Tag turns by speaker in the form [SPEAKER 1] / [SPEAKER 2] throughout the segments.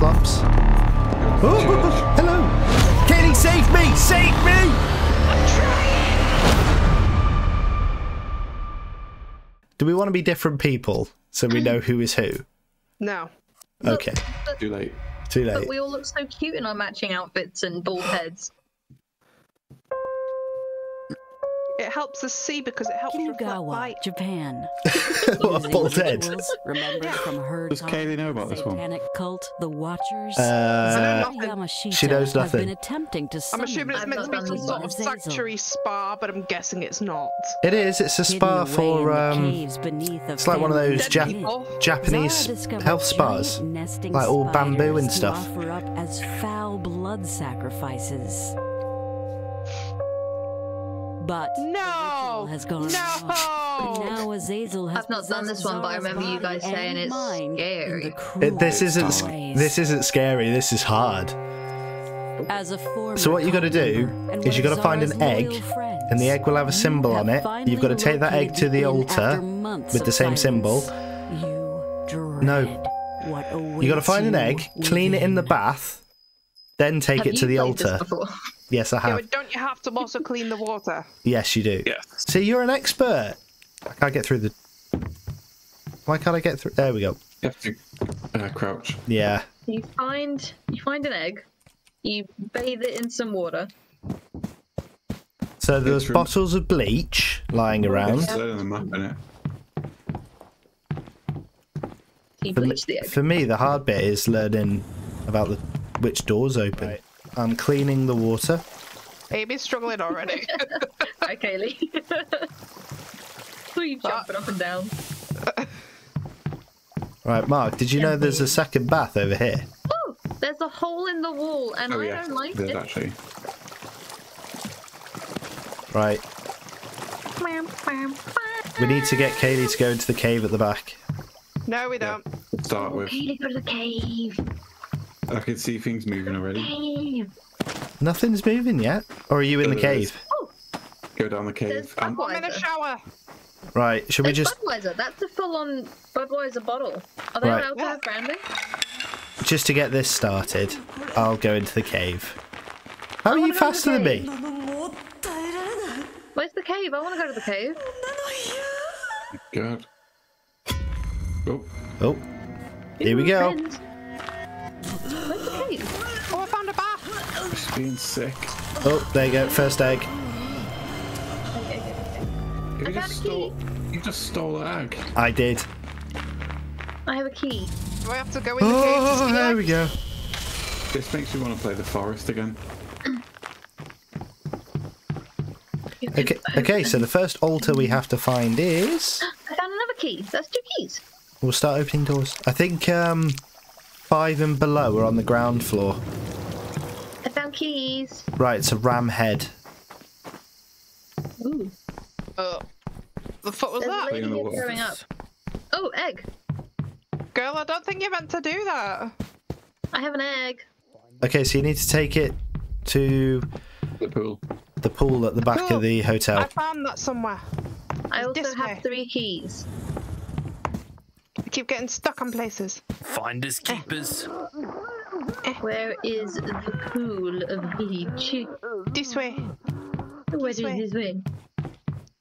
[SPEAKER 1] flops. Oh, hello! Kaylee, save me! Save me! Do we want to be different people so we know who is who?
[SPEAKER 2] No.
[SPEAKER 1] Okay,
[SPEAKER 3] Too late.
[SPEAKER 1] too
[SPEAKER 4] But
[SPEAKER 1] late.
[SPEAKER 4] we all look so cute in our matching outfits and bald heads.
[SPEAKER 2] It helps us see because it helps reflect
[SPEAKER 5] Kinugawa,
[SPEAKER 2] light.
[SPEAKER 5] Japan.
[SPEAKER 1] What,
[SPEAKER 5] Using
[SPEAKER 1] bald head?
[SPEAKER 5] remembered from her
[SPEAKER 3] Does
[SPEAKER 5] time,
[SPEAKER 3] Kaylee know about this one?
[SPEAKER 5] Satanic cult, the Watchers.
[SPEAKER 1] Uh, she knows
[SPEAKER 5] nothing. been
[SPEAKER 1] nothing.
[SPEAKER 5] attempting to
[SPEAKER 2] I'm
[SPEAKER 5] summon
[SPEAKER 2] assuming it's meant to be some sort of
[SPEAKER 5] one.
[SPEAKER 2] Sanctuary spa, but I'm guessing it's not.
[SPEAKER 1] it is. It's a spa
[SPEAKER 5] away
[SPEAKER 1] for um.
[SPEAKER 5] caves beneath a
[SPEAKER 1] It's like one of those Jap-
[SPEAKER 2] people.
[SPEAKER 1] Japanese health spas, like all bamboo and stuff.
[SPEAKER 5] Offer up as foul blood sacrifices. But
[SPEAKER 2] No!
[SPEAKER 5] ritual has gone
[SPEAKER 2] No!
[SPEAKER 5] wrong. And now Azazel has
[SPEAKER 4] I've not done this one, but I remember you guys saying it's scary.
[SPEAKER 1] It, uh,
[SPEAKER 5] this
[SPEAKER 1] isn't. s- This isn't scary. This is hard.
[SPEAKER 5] As a
[SPEAKER 1] So what you got to do is you
[SPEAKER 5] one
[SPEAKER 1] got to find an egg,
[SPEAKER 5] friends,
[SPEAKER 1] and the egg will have a symbol on it. You've got to take that egg to the altar with the
[SPEAKER 5] of
[SPEAKER 1] same symbol.
[SPEAKER 5] silence. You dread
[SPEAKER 1] No.
[SPEAKER 5] what
[SPEAKER 1] You got to find an egg, clean it in the bath, then take
[SPEAKER 4] Have
[SPEAKER 1] it to
[SPEAKER 4] you
[SPEAKER 1] the
[SPEAKER 4] played this
[SPEAKER 1] altar.
[SPEAKER 4] before?
[SPEAKER 1] Yes, I have.
[SPEAKER 2] but don't you have to also clean the water?
[SPEAKER 1] Yes, you do.
[SPEAKER 3] Yes.
[SPEAKER 1] See, you're an expert. I can't get through the. Why can't I get through? There we go.
[SPEAKER 3] You have to uh, crouch.
[SPEAKER 1] Yeah.
[SPEAKER 4] You find you find an egg, you bathe it in some water.
[SPEAKER 1] So there's
[SPEAKER 3] true.
[SPEAKER 1] bottles of bleach lying around.
[SPEAKER 3] It's on the map,
[SPEAKER 1] For me,
[SPEAKER 4] the
[SPEAKER 1] for me, the hard bit is learning about the which doors open. I'm cleaning the water.
[SPEAKER 2] Amy's struggling already.
[SPEAKER 4] Hi, Kaylee. Who are you jumping up and down?
[SPEAKER 1] Right, Mark. Did you know there's a second bath over here?
[SPEAKER 4] Oh, there's a hole in the wall, and
[SPEAKER 3] Oh
[SPEAKER 4] I
[SPEAKER 3] yeah,
[SPEAKER 4] don't like
[SPEAKER 3] there's
[SPEAKER 4] it.
[SPEAKER 3] actually.
[SPEAKER 1] Right. We need to get Kaylee to go into the cave at the back.
[SPEAKER 2] no, we don't.
[SPEAKER 3] To start oh, with,
[SPEAKER 4] Kaylee, go to the cave.
[SPEAKER 3] I can see things moving already.
[SPEAKER 4] Cave.
[SPEAKER 1] Nothing's moving yet. Or are you in the cave?
[SPEAKER 3] is. Go down the
[SPEAKER 4] There's
[SPEAKER 3] cave. Um,
[SPEAKER 2] I'm in a shower.
[SPEAKER 1] Right. Should we
[SPEAKER 4] There's
[SPEAKER 1] just
[SPEAKER 4] Budweiser. That's a full-on Budweiser bottle. Are they
[SPEAKER 1] Right.
[SPEAKER 4] allowed to have branding?
[SPEAKER 1] just to get this started? I'll go into the cave. How are you
[SPEAKER 4] wanna go to the
[SPEAKER 1] faster than me?
[SPEAKER 4] Where's the cave? I want to go to the cave.
[SPEAKER 3] God. Oh,
[SPEAKER 1] Oh, here we go.
[SPEAKER 4] Friends.
[SPEAKER 3] Being sick.
[SPEAKER 1] Oh, there you go. First egg.
[SPEAKER 3] You
[SPEAKER 4] I found
[SPEAKER 3] just
[SPEAKER 4] a
[SPEAKER 3] stole. You just stole the egg.
[SPEAKER 1] I did.
[SPEAKER 4] I have a key.
[SPEAKER 2] Do I have to go in the cave to
[SPEAKER 1] Oh, there we go.
[SPEAKER 3] This makes me want to play the forest again.
[SPEAKER 1] Okay, okay. So the first altar we have to find is.
[SPEAKER 4] I found another key. That's two keys.
[SPEAKER 1] We'll start opening doors. I think um, five and below are on the ground floor.
[SPEAKER 4] I keys.
[SPEAKER 1] Right, it's a ram head.
[SPEAKER 4] Ooh.
[SPEAKER 2] Oh. The foot was
[SPEAKER 4] There's a
[SPEAKER 2] that?
[SPEAKER 4] lady
[SPEAKER 3] Clean the
[SPEAKER 4] here
[SPEAKER 3] water.
[SPEAKER 4] throwing up. Oh, egg.
[SPEAKER 2] Girl, I don't think you're meant to do that.
[SPEAKER 4] I have an egg.
[SPEAKER 1] Okay, so you need to take it to
[SPEAKER 3] The pool.
[SPEAKER 1] the pool at the back
[SPEAKER 2] Cool.
[SPEAKER 1] of the hotel.
[SPEAKER 2] I found that somewhere.
[SPEAKER 4] I also
[SPEAKER 2] this
[SPEAKER 4] have
[SPEAKER 2] way.
[SPEAKER 4] three keys.
[SPEAKER 2] I keep getting stuck on places.
[SPEAKER 6] Finders keepers.
[SPEAKER 4] Where is the pool of beach?
[SPEAKER 2] This way.
[SPEAKER 4] Where is
[SPEAKER 2] way.
[SPEAKER 4] this way?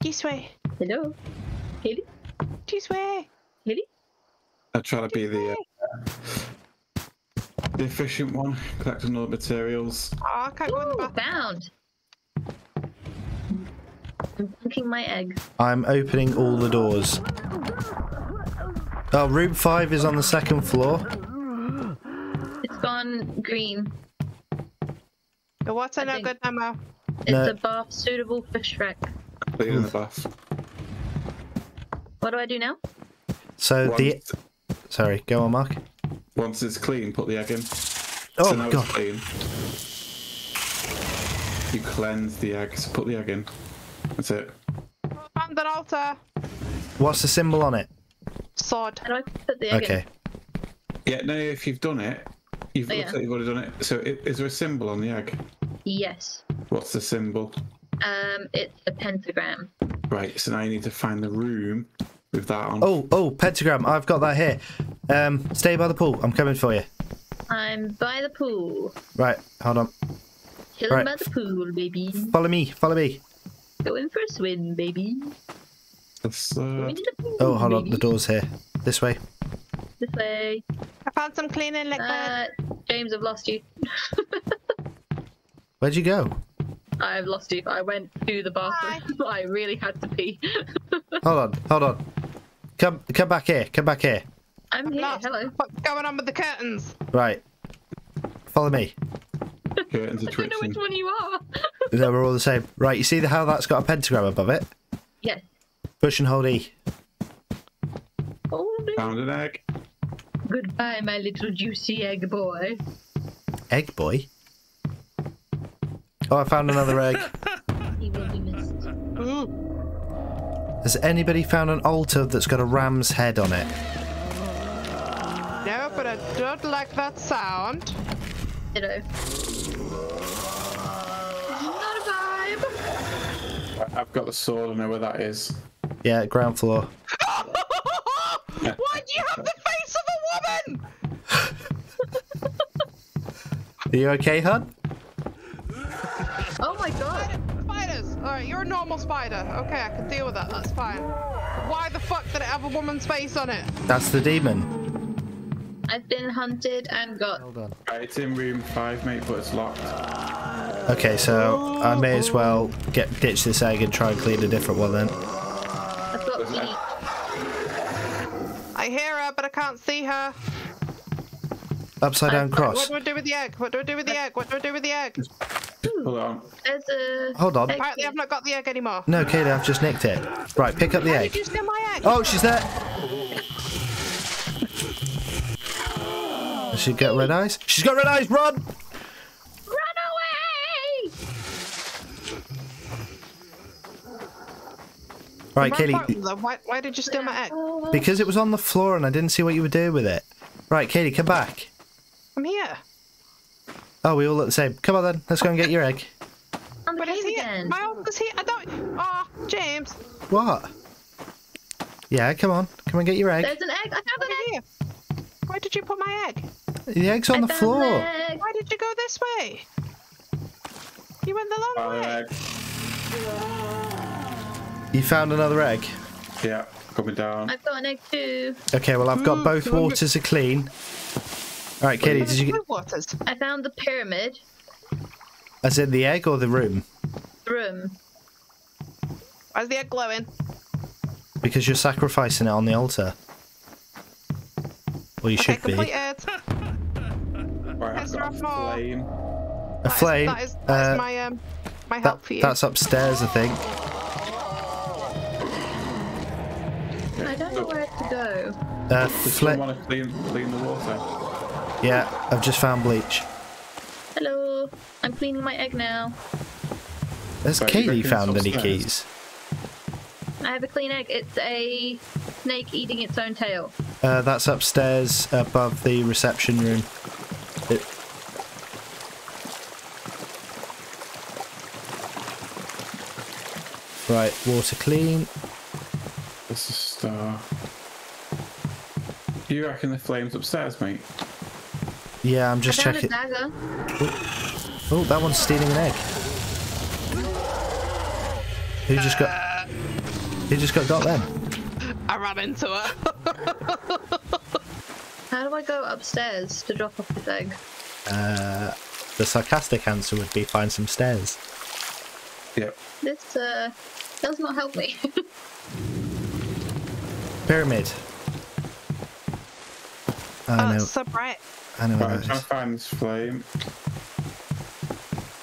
[SPEAKER 2] This way.
[SPEAKER 4] Hello? Katie?
[SPEAKER 2] This way.
[SPEAKER 4] Katie?
[SPEAKER 3] I try to be the uh, the efficient one, collecting all the materials.
[SPEAKER 2] Oh, I can't go in the
[SPEAKER 4] Ooh,
[SPEAKER 2] bath.
[SPEAKER 4] found. I'm cooking my egg.
[SPEAKER 1] I'm opening all the doors. Oh, room five is on the second floor.
[SPEAKER 4] It's gone green.
[SPEAKER 2] The water
[SPEAKER 4] I
[SPEAKER 2] no
[SPEAKER 4] think-
[SPEAKER 2] good no more.
[SPEAKER 4] It's
[SPEAKER 1] No.
[SPEAKER 4] a bath suitable for Shrek.
[SPEAKER 3] Clean in the bath.
[SPEAKER 4] What do I do now?
[SPEAKER 1] So the sorry, go on, Mark.
[SPEAKER 3] once it's clean, put the egg in.
[SPEAKER 1] Oh
[SPEAKER 3] so now
[SPEAKER 1] god,
[SPEAKER 3] it's clean. You cleanse the egg, so put the egg in. That's it.
[SPEAKER 2] Found an altar.
[SPEAKER 1] what's the symbol on it?
[SPEAKER 2] Sword.
[SPEAKER 4] How do I put the egg
[SPEAKER 1] Okay,
[SPEAKER 3] Yeah, no, if you've done it, you've,
[SPEAKER 4] Oh,
[SPEAKER 3] looks
[SPEAKER 4] yeah.
[SPEAKER 3] like you've already done it. So i- is there a symbol on the egg?
[SPEAKER 4] Yes.
[SPEAKER 3] What's the symbol?
[SPEAKER 4] Um, it's a pentagram.
[SPEAKER 3] Right, so now you need to find the room with that on.
[SPEAKER 1] Oh, oh, pentagram. I've got that here. Um, stay by the pool. I'm coming for you.
[SPEAKER 4] I'm by the pool.
[SPEAKER 1] Right, hold on.
[SPEAKER 4] Chilling
[SPEAKER 1] Right.
[SPEAKER 4] by the pool, baby.
[SPEAKER 1] Follow me, follow me.
[SPEAKER 4] Going for a swim, baby.
[SPEAKER 3] That's, uh,
[SPEAKER 4] Going to the pool,
[SPEAKER 1] Oh, hold on, the door's here. This way.
[SPEAKER 4] This way.
[SPEAKER 2] I found some cleaning liquid.
[SPEAKER 4] Uh, James, I've lost you.
[SPEAKER 1] Where'd you go?
[SPEAKER 4] I've lost you. I went to the bathroom. I really had to pee.
[SPEAKER 1] Hold on, hold on. Come, come back here. Come back here.
[SPEAKER 4] I'm here.
[SPEAKER 2] Lost.
[SPEAKER 4] Hello.
[SPEAKER 2] What's going on with the curtains?
[SPEAKER 1] Right. Follow me.
[SPEAKER 3] curtains are twitching.
[SPEAKER 4] I don't know which one you are.
[SPEAKER 1] No, we're all the same. Right, you see the how that's got a pentagram above it?
[SPEAKER 4] yes.
[SPEAKER 1] Push and hold E.
[SPEAKER 4] No.
[SPEAKER 3] Found an egg.
[SPEAKER 4] Goodbye, my little juicy egg boy.
[SPEAKER 1] Egg boy. Oh, I found another egg.
[SPEAKER 4] He will be missed.
[SPEAKER 1] Has anybody found an altar that's got a ram's head on it?
[SPEAKER 2] No, but I don't like that sound.
[SPEAKER 4] Ditto. Not a vibe.
[SPEAKER 3] I- I've got the sword. I know where that is.
[SPEAKER 1] Yeah, ground floor.
[SPEAKER 2] Why do you have the face of a woman?
[SPEAKER 1] Are you okay, hon?
[SPEAKER 4] Oh my god.
[SPEAKER 2] Spiders. All right, you're a normal spider. Okay, I can deal with that. That's fine. Why the fuck did it have a woman's face on it?
[SPEAKER 1] That's the demon.
[SPEAKER 4] I've been hunted and got.
[SPEAKER 1] Hold on.
[SPEAKER 3] Right, it's in room five, mate, but it's locked.
[SPEAKER 1] Okay, so I may as well get ditch this egg and try and clean a different one then.
[SPEAKER 4] I've got
[SPEAKER 3] Doesn't
[SPEAKER 4] meat.
[SPEAKER 2] I hear her, but I can't see her.
[SPEAKER 1] Upside down cross.
[SPEAKER 2] What do I do with the egg? What do I do with the egg? What do I do with the egg?
[SPEAKER 3] Just pull on.
[SPEAKER 1] Hold on.
[SPEAKER 2] Apparently, I've not got the egg anymore.
[SPEAKER 1] No, Kaylee, I've just nicked it. Right, pick up the
[SPEAKER 2] How did you
[SPEAKER 1] egg.
[SPEAKER 2] steal my egg?
[SPEAKER 1] Oh, she's there. Does she get red eyes? She's got red eyes, run!
[SPEAKER 4] Run away!
[SPEAKER 1] Right,
[SPEAKER 2] More
[SPEAKER 1] Kaylee,
[SPEAKER 2] Why, why did you steal my egg?
[SPEAKER 1] Because it was on the floor and I didn't see what you were doing with it. Right, Kaylee, come back.
[SPEAKER 2] I'm here.
[SPEAKER 1] Oh, we all look the same. Come on then, let's go and get your egg.
[SPEAKER 4] I'm
[SPEAKER 2] But is he?
[SPEAKER 4] again.
[SPEAKER 2] My uncle's here. I don't. Oh, James.
[SPEAKER 1] What? Yeah, come on. Come and get your egg.
[SPEAKER 4] There's an egg. I found an egg.
[SPEAKER 2] Here. Why did you put my egg?
[SPEAKER 1] The egg's on
[SPEAKER 4] I
[SPEAKER 1] the
[SPEAKER 4] found
[SPEAKER 1] floor.
[SPEAKER 4] an egg.
[SPEAKER 2] Why did you go this way? You went the long
[SPEAKER 3] Found an
[SPEAKER 2] way.
[SPEAKER 3] Egg.
[SPEAKER 1] You found another egg.
[SPEAKER 3] Yeah, coming down.
[SPEAKER 4] I've got an egg too.
[SPEAKER 1] Okay, well I've got both waters are clean. All right, Katie, did you get
[SPEAKER 2] Blue waters.
[SPEAKER 4] I found the pyramid
[SPEAKER 1] as in the egg or the room?
[SPEAKER 4] The room.
[SPEAKER 2] Why's the egg glowing?
[SPEAKER 1] Because you're sacrificing it on the altar. Well, you
[SPEAKER 2] Okay,
[SPEAKER 1] should be.
[SPEAKER 2] completed.
[SPEAKER 3] Right, I've got a
[SPEAKER 2] there are more.
[SPEAKER 3] flame.
[SPEAKER 1] A
[SPEAKER 2] That is-
[SPEAKER 1] flame.
[SPEAKER 2] That is, that is
[SPEAKER 1] uh,
[SPEAKER 2] my um my
[SPEAKER 1] that-
[SPEAKER 2] help for you.
[SPEAKER 1] that's upstairs, I think.
[SPEAKER 4] I don't know where to go.
[SPEAKER 1] Uh,
[SPEAKER 3] Does
[SPEAKER 1] fla-
[SPEAKER 3] want to clean, clean the water?
[SPEAKER 1] yeah, I've just found bleach.
[SPEAKER 4] Hello. I'm cleaning my egg now.
[SPEAKER 1] Has
[SPEAKER 3] Right,
[SPEAKER 1] Katie found any
[SPEAKER 3] upstairs?
[SPEAKER 1] keys?
[SPEAKER 4] I have a clean egg. It's a snake eating its own tail.
[SPEAKER 1] Uh, that's upstairs above the reception room. It- Right, water clean.
[SPEAKER 3] This is star. You reckon the flame's upstairs, mate?
[SPEAKER 1] Yeah, I'm just checking.
[SPEAKER 4] a dagger.
[SPEAKER 1] Oh, that one's stealing an egg. Who just got? Who just got got then?
[SPEAKER 2] I ran into her.
[SPEAKER 4] How do I go upstairs to drop off the egg?
[SPEAKER 1] Uh, the sarcastic answer would be find some stairs.
[SPEAKER 3] Yep.
[SPEAKER 4] This uh does not help me.
[SPEAKER 1] Pyramid. I
[SPEAKER 2] oh,
[SPEAKER 1] know.
[SPEAKER 2] it's so bright.
[SPEAKER 1] I know
[SPEAKER 3] Right,
[SPEAKER 1] where
[SPEAKER 3] I'm
[SPEAKER 1] that
[SPEAKER 3] trying
[SPEAKER 1] is.
[SPEAKER 3] to find this flame.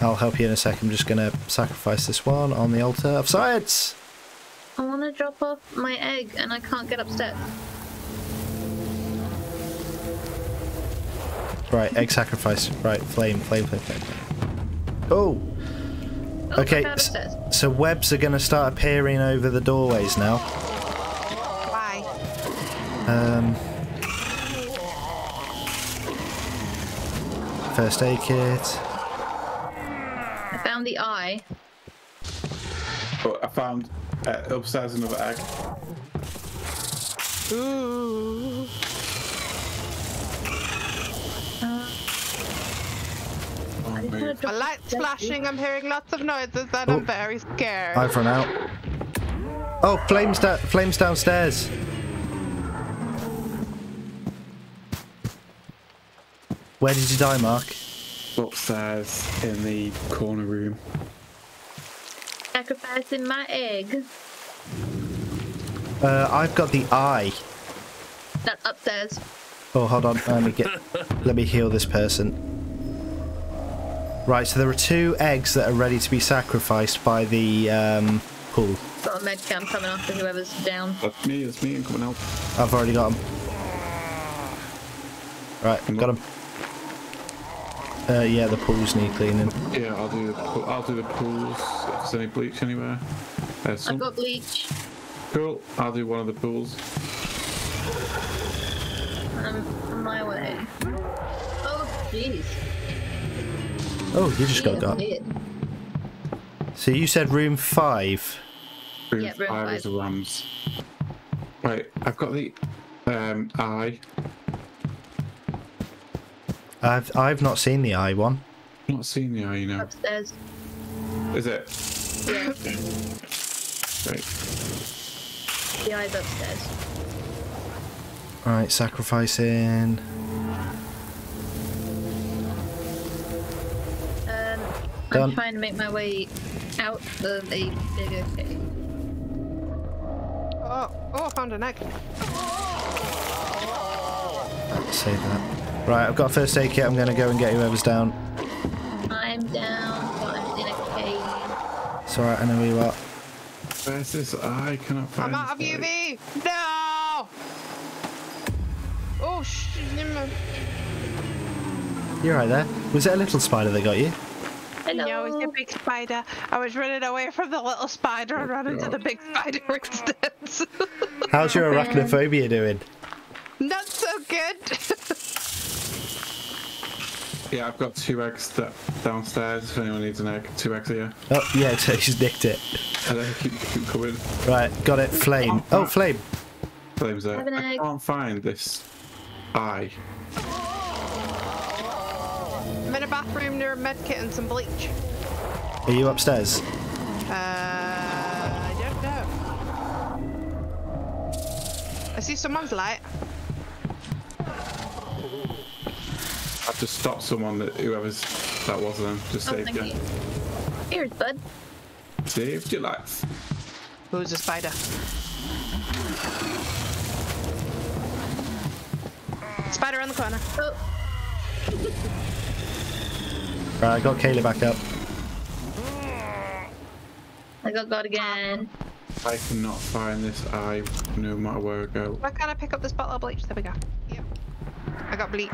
[SPEAKER 1] I'll help you in a sec. I'm just gonna sacrifice this one on the altar of science.
[SPEAKER 4] I want to drop off my egg and I can't get upstairs.
[SPEAKER 1] Right, egg sacrifice. Right, flame, flame, flame, flame. flame. Oh,
[SPEAKER 4] Oh,
[SPEAKER 1] Okay,
[SPEAKER 4] I found
[SPEAKER 1] s-
[SPEAKER 4] upstairs.
[SPEAKER 1] so webs are gonna start appearing over the doorways now.
[SPEAKER 2] Why?
[SPEAKER 1] Um, first aid kit.
[SPEAKER 4] I found the eye.
[SPEAKER 3] But I found uh, upstairs another egg.
[SPEAKER 2] Ooh.
[SPEAKER 4] He's gonna
[SPEAKER 3] move.
[SPEAKER 2] light's flashing. I'm hearing lots of noises, and
[SPEAKER 1] Oh.
[SPEAKER 2] I'm very scared.
[SPEAKER 1] I've run out. Oh, flames, da- flames downstairs. Where did you die, Mark?
[SPEAKER 3] Upstairs in the corner room.
[SPEAKER 4] Sacrificing my egg.
[SPEAKER 1] Uh, I've got the eye.
[SPEAKER 4] That's upstairs.
[SPEAKER 1] Oh, hold on. Let me get. let me heal this person. Right, so there are two eggs that are ready to be sacrificed by the um, pool.
[SPEAKER 4] Got a med cam coming after whoever's down.
[SPEAKER 3] That's me, that's me, I'm coming out.
[SPEAKER 1] I've already got them. Right, got them. Uh, yeah, the pools need cleaning.
[SPEAKER 3] Yeah, I'll do the pool, I'll do the pools. If there's any bleach anywhere. There's
[SPEAKER 4] I've
[SPEAKER 3] some.
[SPEAKER 4] got bleach.
[SPEAKER 3] Cool. I'll do one of the pools.
[SPEAKER 4] I'm on my way. Oh, jeez.
[SPEAKER 1] Oh, you just got
[SPEAKER 4] He
[SPEAKER 1] got. So you said room five.
[SPEAKER 3] Room
[SPEAKER 4] Yeah, room
[SPEAKER 3] five is
[SPEAKER 4] five.
[SPEAKER 3] the rams. Right, I've got the um eye.
[SPEAKER 1] I've I've not seen the eye one.
[SPEAKER 3] Not seen the eye, you know.
[SPEAKER 4] Upstairs.
[SPEAKER 3] Is it?
[SPEAKER 4] Yeah,
[SPEAKER 3] Right.
[SPEAKER 4] the eye's upstairs.
[SPEAKER 1] Right, sacrificing.
[SPEAKER 4] Um,
[SPEAKER 1] Done.
[SPEAKER 4] I'm trying to make my way out of a bigger cave.
[SPEAKER 2] Oh, oh, I found an egg.
[SPEAKER 1] Save that. Right, I've got a first aid kit. I'm going to go and get whoever's down.
[SPEAKER 4] I'm down, but I'm in a cave.
[SPEAKER 1] It's alright, I know where you are.
[SPEAKER 3] Where's this eye? I cannot find
[SPEAKER 2] I'm out of. UV. No. Oh shit.
[SPEAKER 1] You're right there. Was it a little spider that got you?
[SPEAKER 4] Hello.
[SPEAKER 2] No, was a big spider. I was running away from the little spider and ran into the big spider instead.
[SPEAKER 1] How's your
[SPEAKER 4] oh,
[SPEAKER 1] arachnophobia doing?
[SPEAKER 2] Not so good.
[SPEAKER 3] Yeah, I've got two eggs that downstairs. If anyone needs an egg, two eggs here.
[SPEAKER 1] Oh, yeah, so she's nicked it.
[SPEAKER 3] And they keep, keep coming.
[SPEAKER 1] Right, got it. Flame. Oh, flame.
[SPEAKER 3] Flames there.
[SPEAKER 4] Have an
[SPEAKER 3] I can't find this eye.
[SPEAKER 2] I'm in a bathroom near a med kit and some bleach.
[SPEAKER 1] Are you upstairs?
[SPEAKER 2] Uh, I don't know. I see someone's light.
[SPEAKER 3] I've just stopped someone that whoever's that was them. Just
[SPEAKER 4] Oh,
[SPEAKER 3] saved you.
[SPEAKER 4] you. Here's bud.
[SPEAKER 3] Saved your life.
[SPEAKER 2] Who's a spider? Spider on the corner.
[SPEAKER 4] Oh,
[SPEAKER 1] Right, I got Kayla back up.
[SPEAKER 4] I got God again.
[SPEAKER 3] I cannot find this eye no matter where I go.
[SPEAKER 2] Why can't I pick up this bottle of bleach? There we go. Yep. I got bleach.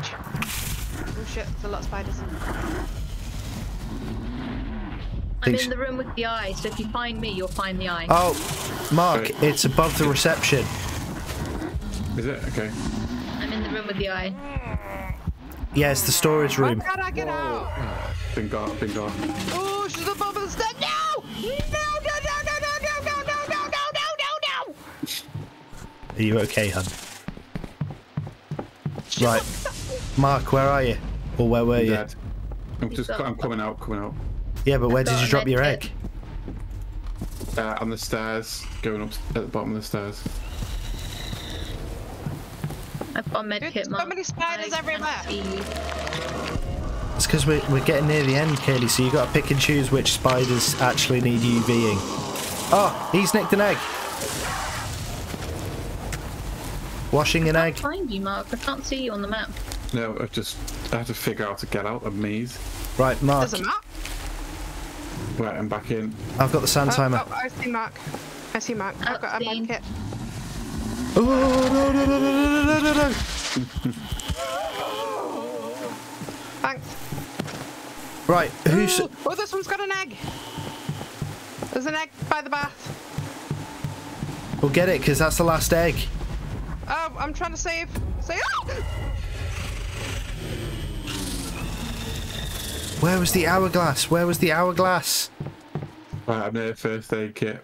[SPEAKER 2] Oh shit, there's a lot of spiders.
[SPEAKER 4] I'm
[SPEAKER 1] Thanks.
[SPEAKER 4] in the room with the eye, so if you find me, you'll find the eye.
[SPEAKER 1] Oh, Mark,
[SPEAKER 3] Right.
[SPEAKER 1] it's above the reception.
[SPEAKER 3] Is it? Okay.
[SPEAKER 4] I'm in the room with the eye.
[SPEAKER 1] Yeah, it's the storage
[SPEAKER 2] Why
[SPEAKER 1] room.
[SPEAKER 2] can't I get out?
[SPEAKER 3] Been gone, been gone.
[SPEAKER 2] Oh, she's above the stairs. No! No, no, no, no, no, no, no, no, no, no, no, no, no!
[SPEAKER 1] Are you okay, hun? Right. Mark, where are you? Or where were you?
[SPEAKER 3] Dead. I'm just I'm coming out, coming out.
[SPEAKER 1] Yeah, but where did you drop your egg?
[SPEAKER 3] Uh, on the stairs, going up at the bottom of the stairs.
[SPEAKER 4] I've got a med
[SPEAKER 2] Dude,
[SPEAKER 4] kit,
[SPEAKER 2] there's so many spiders
[SPEAKER 4] I
[SPEAKER 2] everywhere.
[SPEAKER 4] can't see you.
[SPEAKER 1] It's because we're, we're getting near the end, Kaylee, so you've got to pick and choose which spiders actually need UVing. Oh, he's nicked an egg. Washing an egg.
[SPEAKER 4] Find you, Mark. I can't see you on the map.
[SPEAKER 3] No, I just I had to figure out to get out of maze.
[SPEAKER 1] Right, Mark.
[SPEAKER 2] There's a map.
[SPEAKER 3] Right, I'm back in.
[SPEAKER 1] I've got the sand
[SPEAKER 2] oh,
[SPEAKER 1] timer.
[SPEAKER 2] Oh, I see Mark. I see Mark. I've got a blanket. kit.
[SPEAKER 1] Oh no no no no no no no!
[SPEAKER 2] Thanks.
[SPEAKER 1] Right, who's?
[SPEAKER 2] Ooh, oh, this one's got an egg. There's an egg by the bath.
[SPEAKER 1] We'll get it, because that's the last egg.
[SPEAKER 2] Oh, I'm trying to save. Save.
[SPEAKER 1] Where was the hourglass? Where was the hourglass?
[SPEAKER 3] Right, I'm near the first aid kit.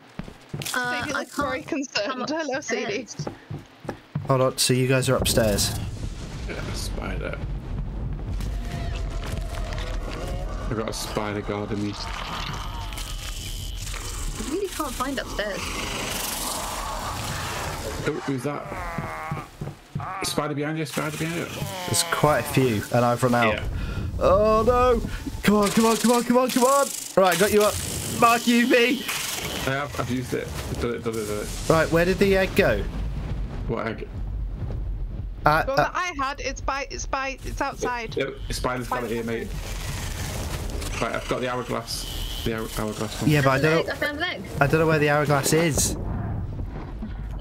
[SPEAKER 4] Uh, I
[SPEAKER 2] looks very
[SPEAKER 4] can't come
[SPEAKER 2] concerned. Hello, Sadie.
[SPEAKER 1] Hold on, so you guys are upstairs.
[SPEAKER 3] Yeah, spider. I got a spider guarding me.
[SPEAKER 4] I really can't find upstairs.
[SPEAKER 3] Oh, who's that? Spider behind you, spider behind you.
[SPEAKER 1] There's quite a few, and I've run out.
[SPEAKER 3] Yeah.
[SPEAKER 1] Oh no! Come on, come on, come on, come on, come on! Right, got you up. Mark UV!
[SPEAKER 3] I have, I've used it. Done it, done it, done it.
[SPEAKER 1] Right, where did the egg go?
[SPEAKER 3] What egg?
[SPEAKER 1] Uh,
[SPEAKER 2] The one
[SPEAKER 1] uh,
[SPEAKER 2] that I had, it's by, it's by, it's outside.
[SPEAKER 3] Yep, spider's got it here, mate. Right, I've got the hourglass. The hour, hourglass one.
[SPEAKER 1] yeah, but I
[SPEAKER 4] Found an egg,
[SPEAKER 1] don't,
[SPEAKER 4] I found an egg.
[SPEAKER 1] I don't know where the hourglass is.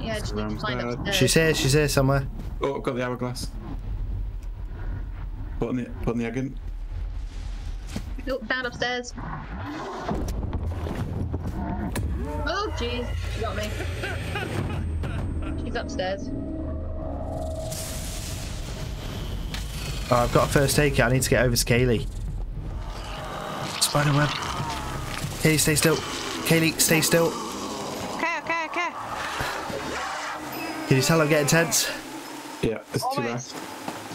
[SPEAKER 4] Yeah, I just need to find upstairs.
[SPEAKER 1] She's here, she's here somewhere.
[SPEAKER 3] Oh, I've got the hourglass. Putting the, putting the egg in.
[SPEAKER 4] Oh, found upstairs. Oh, jeez. She got me. She's upstairs.
[SPEAKER 1] Oh, I've got a first aid kit. I need to get over to Kaylee. Spider web. Kaylee, stay still. Kaylee, stay still.
[SPEAKER 2] Okay, okay, okay.
[SPEAKER 1] Can you tell I'm getting tense?
[SPEAKER 3] Yeah, there's two
[SPEAKER 2] Always.
[SPEAKER 3] left.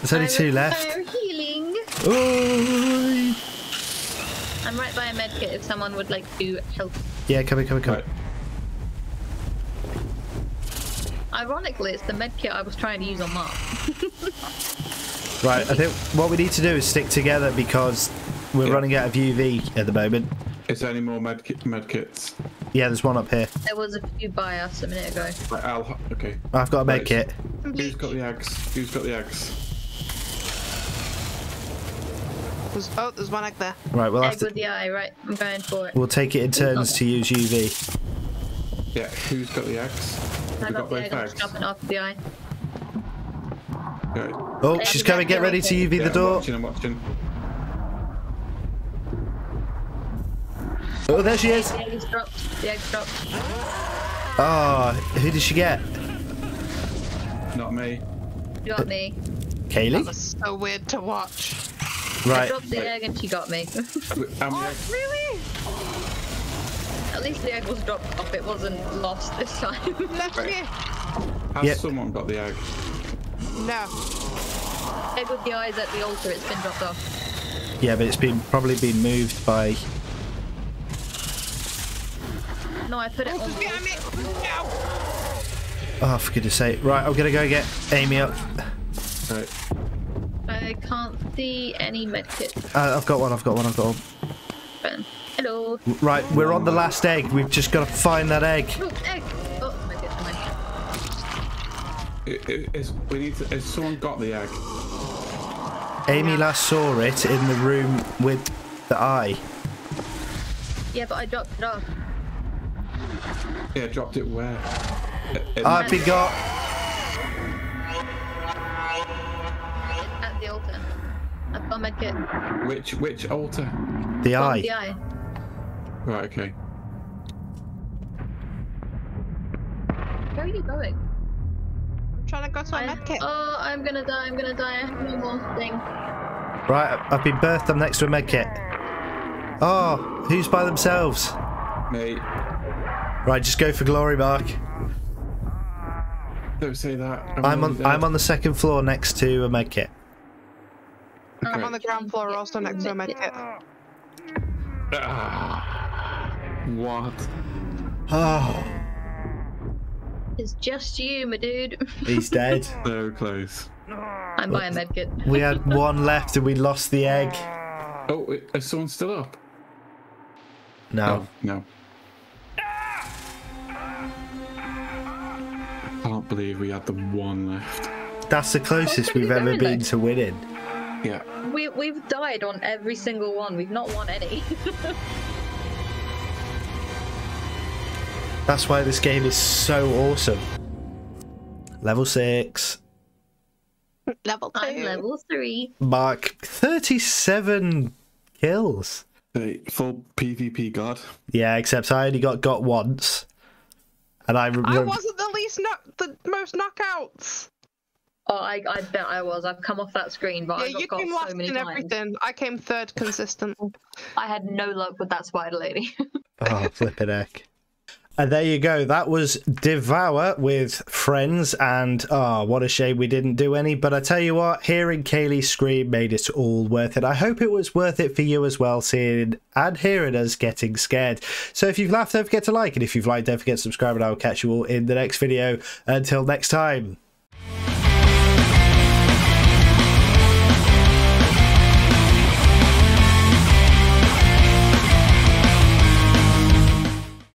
[SPEAKER 1] There's only
[SPEAKER 4] I
[SPEAKER 1] two left.
[SPEAKER 4] require healing.
[SPEAKER 1] Ooh.
[SPEAKER 4] I'm right by a medkit if someone would like to help.
[SPEAKER 1] Yeah, coming, coming, coming.
[SPEAKER 3] Right.
[SPEAKER 4] Ironically, it's the medkit I was trying to use on Mark.
[SPEAKER 1] Right, I think what we need to do is stick together because we're
[SPEAKER 3] Yeah.
[SPEAKER 1] running out of UV at the moment.
[SPEAKER 3] Is there any more med, kit, med kits?
[SPEAKER 1] Yeah, there's one up here.
[SPEAKER 4] There was a few by us a minute ago.
[SPEAKER 3] Right, I'll. Okay.
[SPEAKER 1] I've got a medkit.
[SPEAKER 3] Right.
[SPEAKER 1] kit.
[SPEAKER 3] Who's got the eggs? Who's got the eggs?
[SPEAKER 2] There's, oh, there's one egg there.
[SPEAKER 1] Right, we'll have
[SPEAKER 4] Egg
[SPEAKER 1] to.
[SPEAKER 4] with the eye, right? I'm going for it.
[SPEAKER 1] We'll take it in turns to use UV.
[SPEAKER 3] Yeah, who's got the eggs?
[SPEAKER 4] I
[SPEAKER 3] Have
[SPEAKER 4] got
[SPEAKER 3] got
[SPEAKER 4] the
[SPEAKER 3] both
[SPEAKER 4] egg. I'm
[SPEAKER 3] eggs?
[SPEAKER 4] dropping off the eye.
[SPEAKER 3] Okay.
[SPEAKER 1] Oh, she's coming. Get ready to. UV
[SPEAKER 3] Yeah,
[SPEAKER 1] the
[SPEAKER 3] I'm
[SPEAKER 1] door.
[SPEAKER 3] watching, I'm watching.
[SPEAKER 1] Oh, there she is.
[SPEAKER 4] The egg's dropped. The egg's dropped.
[SPEAKER 1] Oh, who did she get?
[SPEAKER 3] Not me.
[SPEAKER 4] Not got me.
[SPEAKER 2] That
[SPEAKER 1] Kaylee?
[SPEAKER 2] was so weird to watch.
[SPEAKER 4] I dropped the egg and she got me.
[SPEAKER 3] How um,
[SPEAKER 2] Oh, really?
[SPEAKER 4] At least the egg was dropped off. It wasn't lost this time.
[SPEAKER 2] Left
[SPEAKER 3] Right. Has
[SPEAKER 1] Yep.
[SPEAKER 3] someone got the egg?
[SPEAKER 2] No.
[SPEAKER 4] egg with the eyes at the altar. It's been dropped off.
[SPEAKER 1] Yeah, but it's been probably been moved by.
[SPEAKER 4] No, I put it oh, on.
[SPEAKER 2] Who's
[SPEAKER 4] the
[SPEAKER 2] behind me? No!
[SPEAKER 1] Oh, for goodness sake! Right, I'm gonna go get Amy up.
[SPEAKER 3] Right.
[SPEAKER 4] I can't see any medkit.
[SPEAKER 1] Uh, I've got one. I've got one. I've got one.
[SPEAKER 4] Ben. Hello.
[SPEAKER 1] Right, we're on the last egg. We've just got to find that egg.
[SPEAKER 4] Oh, egg. Oh, medkit. medkit.
[SPEAKER 3] I- i- Is, we need to, has someone got the egg?
[SPEAKER 1] Amy last saw it in the room with the eye.
[SPEAKER 4] Yeah, but I dropped it off.
[SPEAKER 3] Yeah, dropped it where? I- in-
[SPEAKER 1] I've been got.
[SPEAKER 4] Altar. I've got medkit.
[SPEAKER 3] which which altar?
[SPEAKER 1] The
[SPEAKER 4] On
[SPEAKER 1] eye.
[SPEAKER 4] the eye.
[SPEAKER 3] Right, okay.
[SPEAKER 4] Where are you going?
[SPEAKER 2] I'm trying to go to my
[SPEAKER 4] I-
[SPEAKER 2] medkit.
[SPEAKER 4] Oh, I'm gonna die. I'm gonna die. I have no more thing.
[SPEAKER 1] Right, I've been birthed. I'm next to a med kit. Oh, who's by themselves?
[SPEAKER 3] Mate,
[SPEAKER 1] Right, just go for glory, Mark.
[SPEAKER 3] don't say that.
[SPEAKER 1] I'm
[SPEAKER 3] already
[SPEAKER 1] on. I'm on the second floor next to a med kit.
[SPEAKER 2] I'm
[SPEAKER 3] Okay.
[SPEAKER 2] on the ground floor, also next to a medkit.
[SPEAKER 3] What?
[SPEAKER 1] Oh,
[SPEAKER 4] It's just you, my dude.
[SPEAKER 1] he's dead.
[SPEAKER 3] So close.
[SPEAKER 4] I'm by a medkit.
[SPEAKER 1] we had one left and we lost the egg.
[SPEAKER 3] Oh, is someone still up?
[SPEAKER 1] No.
[SPEAKER 3] Oh, no. I can't believe we had the one left.
[SPEAKER 1] That's the closest we've ever been
[SPEAKER 4] though?
[SPEAKER 1] to winning.
[SPEAKER 3] Yeah.
[SPEAKER 4] We we've died on every single one. We've not won any.
[SPEAKER 1] That's why this game is so awesome. Level six.
[SPEAKER 2] Level 2.
[SPEAKER 4] I'm level three.
[SPEAKER 1] Mark, 37 kills.
[SPEAKER 3] The full PvP god.
[SPEAKER 1] Yeah, except I only got got once. And I
[SPEAKER 2] I wasn't the least knock, the most knockouts.
[SPEAKER 4] Oh, I, I bet I was. I've come off that screen, but I
[SPEAKER 2] yeah,
[SPEAKER 4] got
[SPEAKER 2] you
[SPEAKER 4] got
[SPEAKER 2] came
[SPEAKER 4] so
[SPEAKER 2] last
[SPEAKER 4] many
[SPEAKER 2] in
[SPEAKER 4] times.
[SPEAKER 2] everything. I came third consistently.
[SPEAKER 4] I had no luck with that spider lady.
[SPEAKER 1] Oh, flipping heck. And there you go. That was Devour with friends. And oh, what a shame we didn't do any. But I tell you what, hearing Kaylee scream made it all worth it. I hope it was worth it for you as well, seeing and hearing us getting scared. So if you've laughed, don't forget to like. And if you've liked, don't forget to subscribe. And I will catch you all in the next video. Until next time.